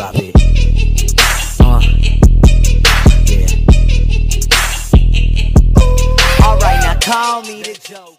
about it. Uh, yeah. Alright, now call me the joke.